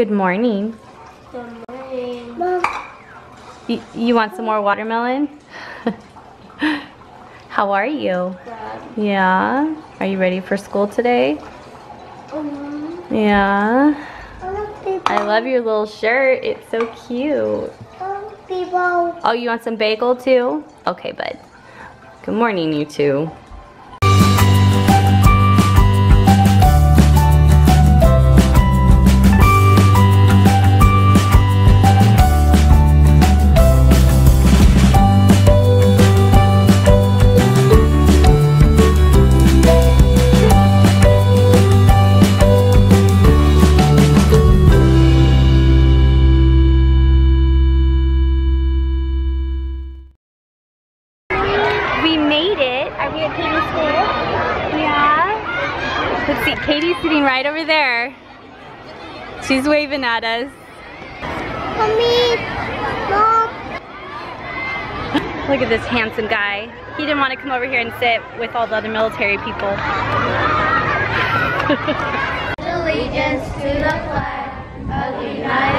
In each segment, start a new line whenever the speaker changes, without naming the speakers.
Good morning.
Good morning. Mom.
You, you want some more watermelon? How are you?
Good.
Yeah. Are you ready for school today?
Um,
Yeah.
I love.
I love your little shirt. It's so cute. Oh, you want some bagel too? Okay, bud. Good morning, you two. See, Kaity's sitting right over there. She's waving at us.
Mommy. Mom.
Look at this handsome guy. He didn't want to come over here and sit with all the other military people.
Allegiance to the flag of the United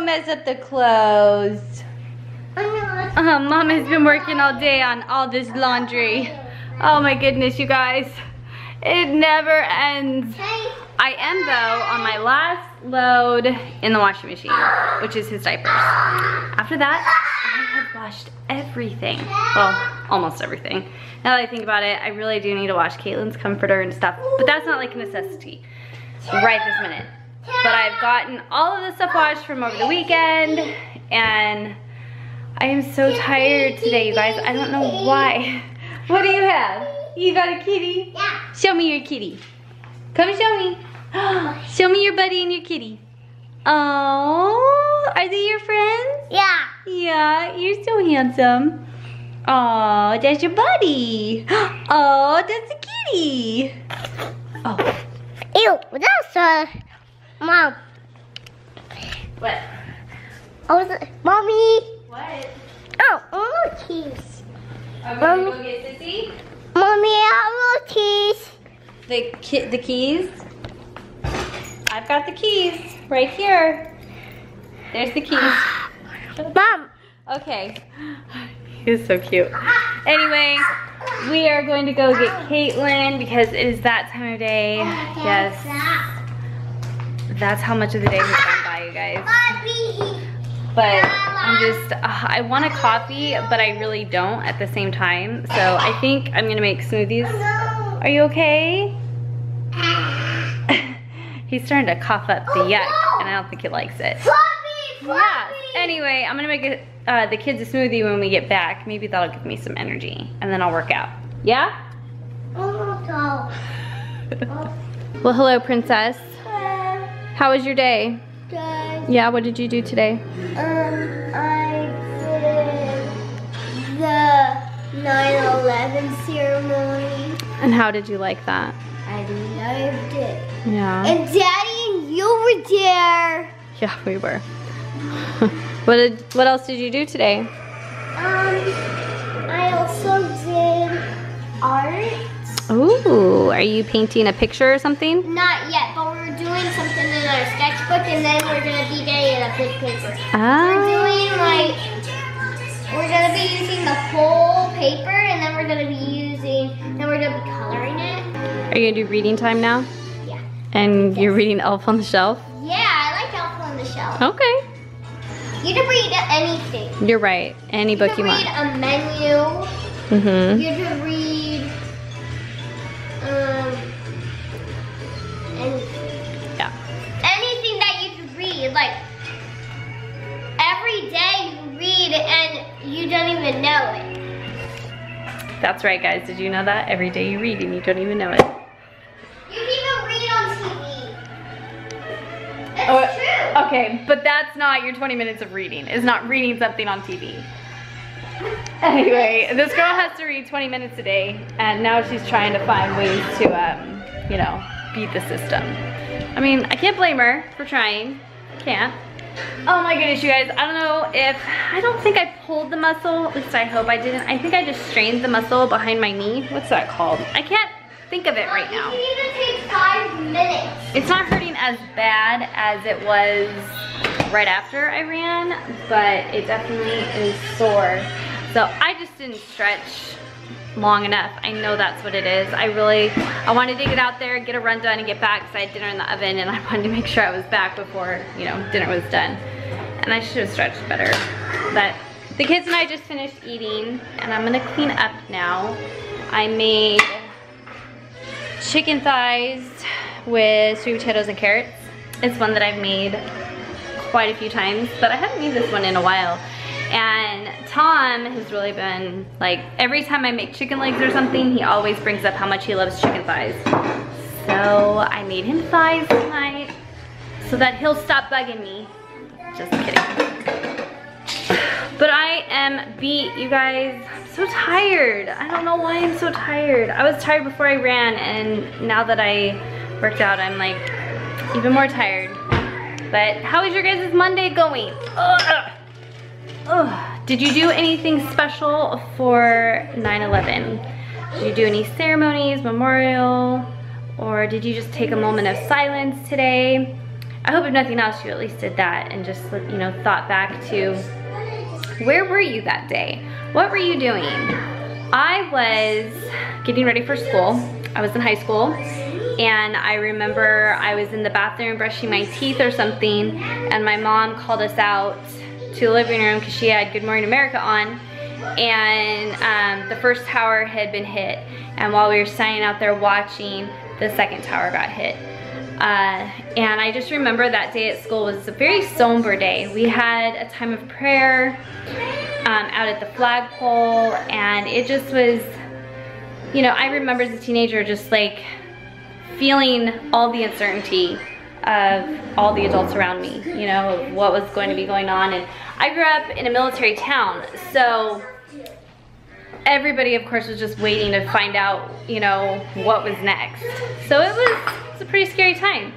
don't mess up the clothes. Uh, Mom has been working all day on all this laundry. Oh my goodness, you guys. It never ends. I am though on my last load in the washing machine, which is his diapers. After that, I have washed everything. Well, almost everything. Now that I think about it, I really do need to wash Caitlin's comforter and stuff, but that's not like a necessity right this minute. But I've gotten all of the stuff washed from over the weekend, and I am so tired today, you guys. I don't know why. What do you have? You got a kitty?
Yeah.
Show me your kitty. Come show me. show me your buddy and your kitty. Oh, are they your friends?
Yeah.
Yeah, you're so handsome. Oh, that's your buddy. Oh, that's a kitty. Oh,
Ew, that's a mom.
what?
Oh, the, mommy.
What?
Oh, I want cheese.
Are we
gonna
gonna
go
get Sissy?
Mommy, I want cheese.
The ki the keys? I've got the keys right here. There's the keys.
Mom.
Okay. He's so cute. Anyway, we are going to go get Caitlin because it is that time of day. Oh, yes. That's how much of the day has gone by, you guys. But I'm just, uh, I want a coffee, but I really don't at the same time. So I think I'm gonna make smoothies. Are you okay? He's starting to cough up the yuck, and I don't think he likes it. Yeah. Anyway, I'm gonna make it, uh, the kids a smoothie when we get back. Maybe that'll give me some energy, and then I'll work out. Yeah?
Oh.
Well, hello, princess. How was your day?
guys,
Yeah, what did you do today?
um, I did the 9/11 ceremony.
And how did you like that?
I loved it.
Yeah.
And Daddy and you were there.
Yeah, we were. what did, what else did you do today?
Um, I also did art.
Ooh, are you painting a picture or something?
Not yet, but we're doing something in our sketchbook, and then we're gonna be getting a big paper. We're
Ah.
doing like we're gonna be using the whole paper, and then we're gonna be using, then we're gonna be coloring it.
Are you gonna do reading time now?
Yeah.
And you're reading Elf on the Shelf?
Yeah, I like Elf on the Shelf.
Okay.
You can read anything.
You're right. Any book
you want.
you
can read a menu.
Mm-hmm.
You can read
That's right, guys. Did you know that? Every day you read and you don't even know it.
You can even read on TV. It's
Oh,
true.
Okay, but that's not your 20 minutes of reading. It's not reading something on TV. Anyway, this girl has to read 20 minutes a day, and now she's trying to find ways to, um, you know, beat the system. I mean, I can't blame her for trying. Can't. Oh my goodness, you guys. I don't know if, I don't think I pulled the muscle. At least I hope I didn't. I think I just strained the muscle behind my knee. What's that called? I can't think of it right now.
You can even take five minutes.
It's not hurting as bad as it was right after I ran, but it definitely is sore. So I just didn't stretch long enough. I know that's what it is. I really, I wanted to get out there, get a run done and get back because I had dinner in the oven and I wanted to make sure I was back before, you know, dinner was done. And I should have stretched better. But the kids and I just finished eating and I'm gonna clean up now. I made chicken thighs with sweet potatoes and carrots. It's one that I've made quite a few times, but I haven't made this one in a while. And Tom has really been like, every time I make chicken legs or something, he always brings up how much he loves chicken thighs. So I made him thighs tonight so that he'll stop bugging me. Just kidding. But I am beat, you guys. I'm so tired. I don't know why I'm so tired. I was tired before I ran and now that I worked out, I'm like even more tired. But how is your guys' Monday going? Ugh. Ugh. Did you do anything special for 9-11? Did you do any ceremonies, memorial, or did you just take a moment of silence today? I hope if nothing else you at least did that and just you know thought back to where were you that day? What were you doing? I was getting ready for school. I was in high school and I remember I was in the bathroom brushing my teeth or something and my mom called us out to the living room because she had Good Morning America on and um, the first tower had been hit. And while we were standing out there watching the second tower got hit. Uh, and I just remember that day at school was a very somber day. We had a time of prayer um, out at the flagpole and it just was, you know, I remember as a teenager just like feeling all the uncertainty of all the adults around me, you know, what was going to be going on. And I grew up in a military town, so everybody of course was just waiting to find out, you know, what was next. So it was, it was a pretty scary time.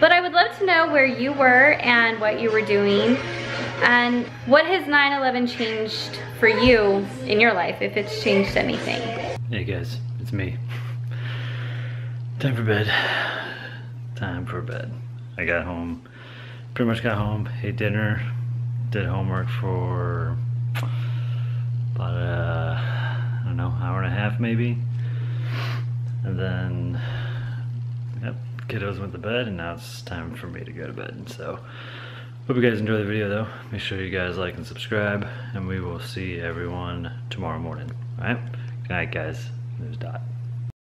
But I would love to know where you were and what you were doing and what has 9-11 changed for you in your life, if it's changed anything.
Hey guys, it's me. Time for bed. Time for bed. I got home, pretty much got home, ate dinner, did homework for about a, I don't know, hour and a half maybe. And then, yep, kiddos went to bed and now it's time for me to go to bed. So Hope you guys enjoy the video though. Make sure you guys like and subscribe, and we will see everyone tomorrow morning. All right? Good night, guys. There's Dot.